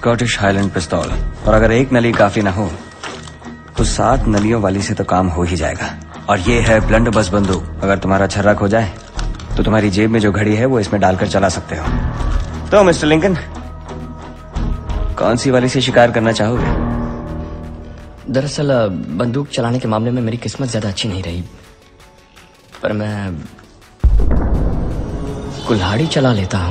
Scottish highland पिस्तौल और अगर एक नली काफ़ी ना हो तो सात नलियों वाली से तो काम हो ही जाएगा। और ये है ब्लंड बस बंदूक। अगर तुम्हारा छर्रा खो जाए तो तुम्हारी जेब में जो घड़ी है, वो इसमें डालकर चला सकते हो। तो मिस्टर लिंकन, कौन सी वाली से शिकार करना चाहोगे? दरअसल, बंदूक चलाने के मामले में मेरी किस्मत ज़्यादा अच्छी नहीं रही। पर मैं कुल्हाड़ी चला लेता हूँ।